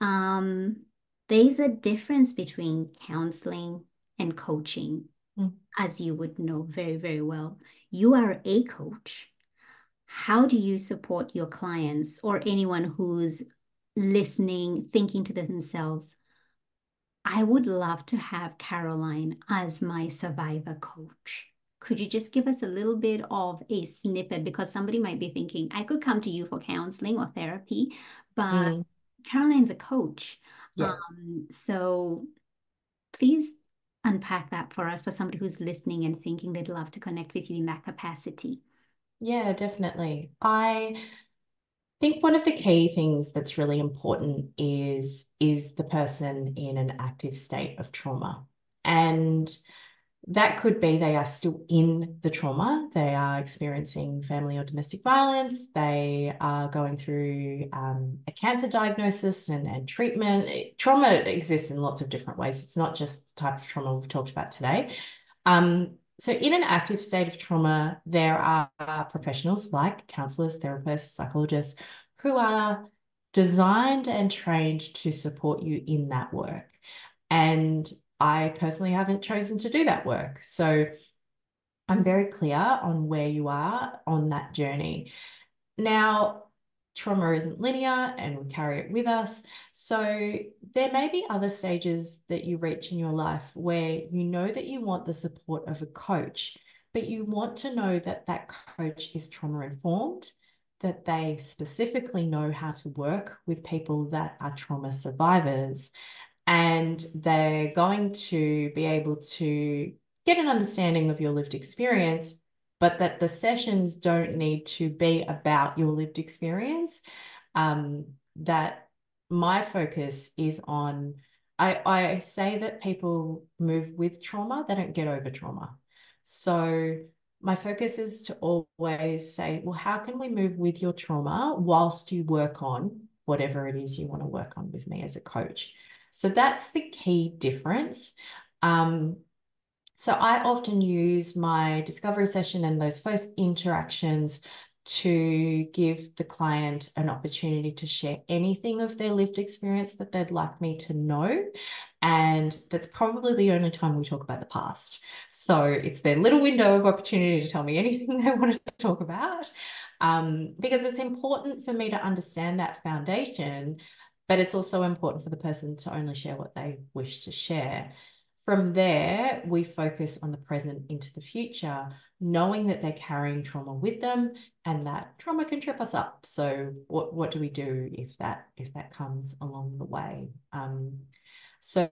Um, there's a difference between counseling and coaching, mm. as you would know very, very well. You are a coach. How do you support your clients or anyone who's listening, thinking to themselves, I would love to have Caroline as my survivor coach. Could you just give us a little bit of a snippet? Because somebody might be thinking, I could come to you for counseling or therapy, but mm. Caroline's a coach. Yeah. Um, so please unpack that for us for somebody who's listening and thinking they'd love to connect with you in that capacity. Yeah, definitely. I think one of the key things that's really important is is the person in an active state of trauma. And that could be they are still in the trauma. They are experiencing family or domestic violence. They are going through um, a cancer diagnosis and, and treatment. Trauma exists in lots of different ways. It's not just the type of trauma we've talked about today. Um, so, in an active state of trauma, there are professionals like counselors, therapists, psychologists who are designed and trained to support you in that work. And I personally haven't chosen to do that work. So, I'm very clear on where you are on that journey. Now, trauma isn't linear and we carry it with us. So there may be other stages that you reach in your life where you know that you want the support of a coach, but you want to know that that coach is trauma informed, that they specifically know how to work with people that are trauma survivors, and they're going to be able to get an understanding of your lived experience but that the sessions don't need to be about your lived experience. Um, that my focus is on, I, I say that people move with trauma, they don't get over trauma. So my focus is to always say, well, how can we move with your trauma whilst you work on whatever it is you want to work on with me as a coach? So that's the key difference. Um, so I often use my discovery session and those first interactions to give the client an opportunity to share anything of their lived experience that they'd like me to know. And that's probably the only time we talk about the past. So it's their little window of opportunity to tell me anything they want to talk about. Um, because it's important for me to understand that foundation, but it's also important for the person to only share what they wish to share. From there, we focus on the present into the future, knowing that they're carrying trauma with them and that trauma can trip us up. So what, what do we do if that if that comes along the way? Um, so,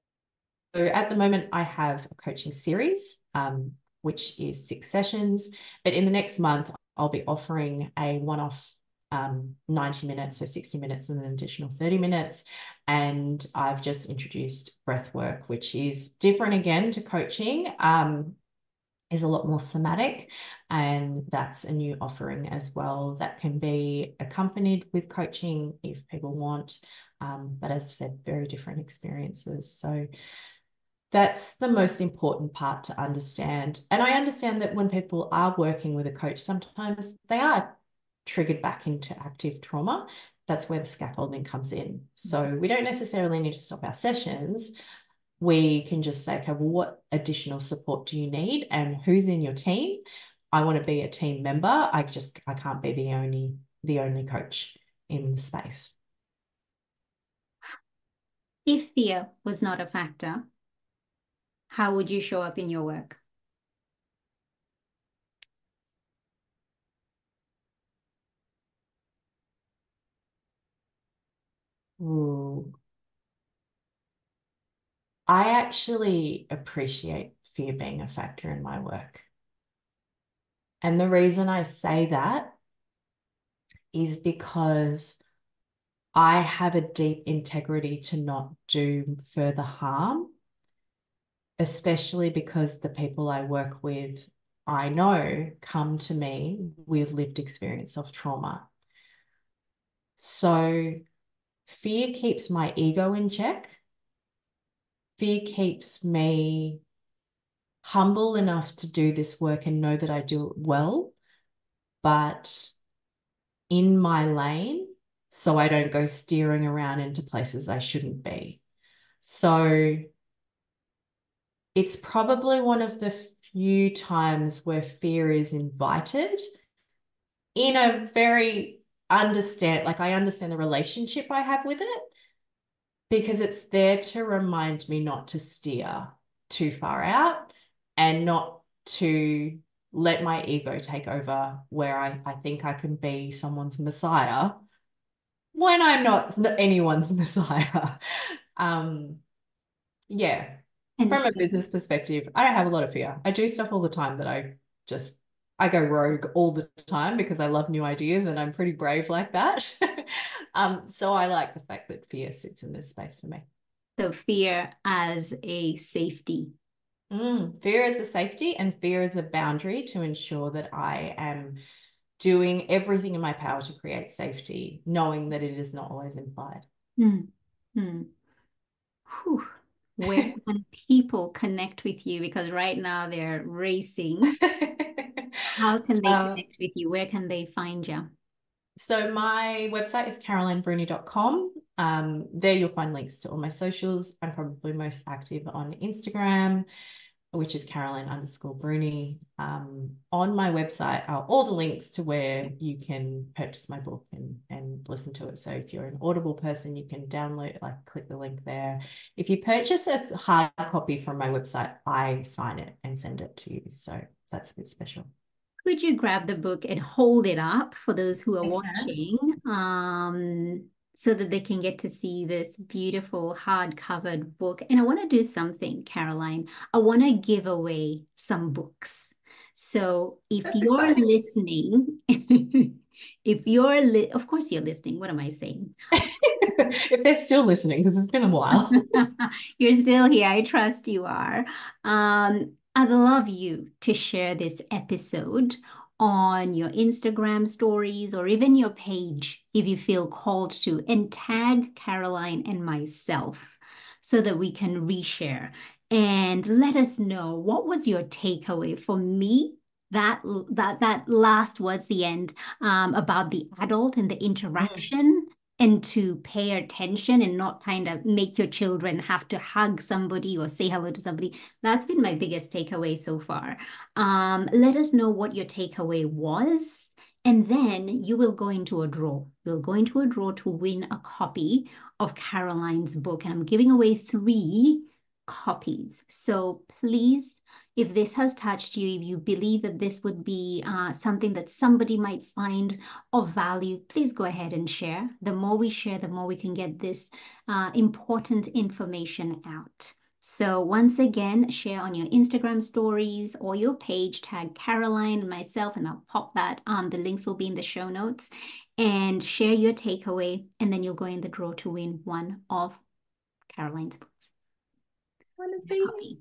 so at the moment, I have a coaching series, um, which is six sessions. But in the next month, I'll be offering a one-off um, 90 minutes, so 60 minutes and an additional 30 minutes. And I've just introduced breath work, which is different again to coaching, um, is a lot more somatic. And that's a new offering as well that can be accompanied with coaching if people want. Um, but as I said, very different experiences. So that's the most important part to understand. And I understand that when people are working with a coach, sometimes they are triggered back into active trauma, that's where the scaffolding comes in. So mm-hmm. we don't necessarily need to stop our sessions. We can just say, okay, well, what additional support do you need and who's in your team? I want to be a team member. I just I can't be the only the only coach in the space. If fear was not a factor, how would you show up in your work? Ooh. I actually appreciate fear being a factor in my work. And the reason I say that is because I have a deep integrity to not do further harm, especially because the people I work with, I know, come to me with lived experience of trauma. So fear keeps my ego in check. Fear keeps me humble enough to do this work and know that I do it well, but in my lane so I don't go steering around into places I shouldn't be. So it's probably one of the few times where fear is invited in a very understand like I understand the relationship I have with it because it's there to remind me not to steer too far out and not to let my ego take over where I, I think I can be someone's messiah when I'm not anyone's messiah. Um, yeah. From a business perspective, I don't have a lot of fear. I do stuff all the time that I just I go rogue all the time because I love new ideas and I'm pretty brave like that. um, so I like the fact that fear sits in this space for me. So fear as a safety. Mm, fear as a safety and fear as a boundary to ensure that I am doing everything in my power to create safety, knowing that it is not always implied. Mm. Mm. Where can people connect with you? Because right now they're racing. How can they uh, connect with you? Where can they find you? So my website is carolinebrunne.com. Um, there you'll find links to all my socials. I'm probably most active on Instagram, which is Caroline underscore Brunne. Um, on my website are all the links to where you can purchase my book and, and listen to it. So if you're an Audible person, you can download, like click the link there. If you purchase a hard copy from my website, I sign it and send it to you. So that's a bit special could you grab the book and hold it up for those who are watching um, so that they can get to see this beautiful hard-covered book? And I want to do something, Caroline. I want to give away some books. So if That's you're exciting. listening, if you're, li- of course you're listening. What am I saying? if they're still listening, because it's been a while. you're still here. I trust you are. Um, I'd love you to share this episode on your Instagram stories or even your page if you feel called to, and tag Caroline and myself so that we can reshare. And let us know what was your takeaway? For me that that that last was the end um, about the adult and the interaction and to pay attention and not kind of make your children have to hug somebody or say hello to somebody. That's been my biggest takeaway so far. Um, let us know what your takeaway was. And then you will go into a draw. You'll go into a draw to win a copy of Caroline's book. And I'm giving away three copies. So please if this has touched you, if you believe that this would be uh, something that somebody might find of value, please go ahead and share. The more we share, the more we can get this uh, important information out. So once again, share on your Instagram stories or your page, tag Caroline myself, and I'll pop that. Um, the links will be in the show notes and share your takeaway. And then you'll go in the draw to win one of Caroline's books. One of these.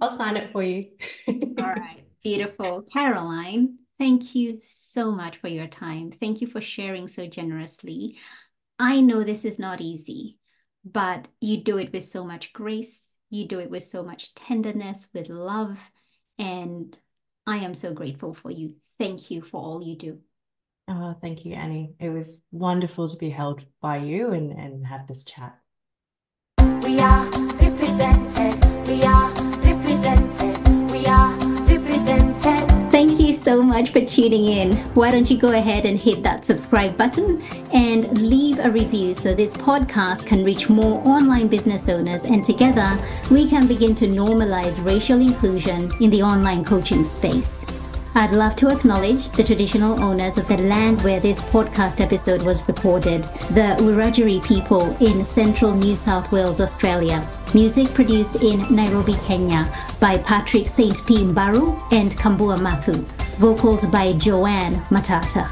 I'll sign it for you. All right. Beautiful. Caroline, thank you so much for your time. Thank you for sharing so generously. I know this is not easy, but you do it with so much grace. You do it with so much tenderness, with love. And I am so grateful for you. Thank you for all you do. Oh, thank you, Annie. It was wonderful to be held by you and, and have this chat. We are represented. We are represented. We are represented. Thank you so much for tuning in. Why don't you go ahead and hit that subscribe button and leave a review so this podcast can reach more online business owners and together we can begin to normalize racial inclusion in the online coaching space. I'd love to acknowledge the traditional owners of the land where this podcast episode was recorded, the Wiradjuri people in central New South Wales, Australia. Music produced in Nairobi, Kenya by Patrick St. Pimbaru and Kambua Mathu. Vocals by Joanne Matata.